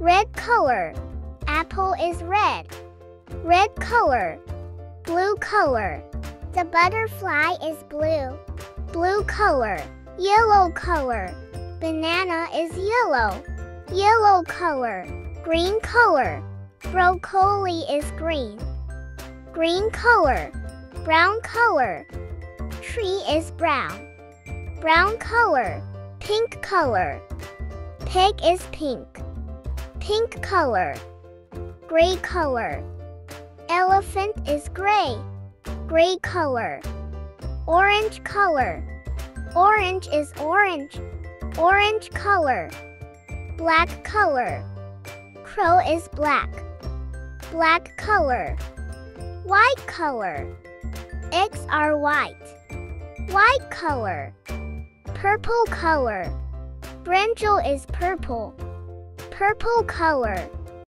red color. Apple is red. Red color. Blue color. The butterfly is blue. Blue color. Yellow color. Banana is yellow. Yellow color. Green color. Broccoli is green. Green color. Brown color. Tree is brown. Brown color. Pink color. Pig is pink. Pink color. Gray color. Elephant is gray. Gray color. Orange color. Orange is orange. Orange color. Black color. Crow is black. Black color. White color. Eggs are white. White color. Purple color. Brinjal is purple. Purple color.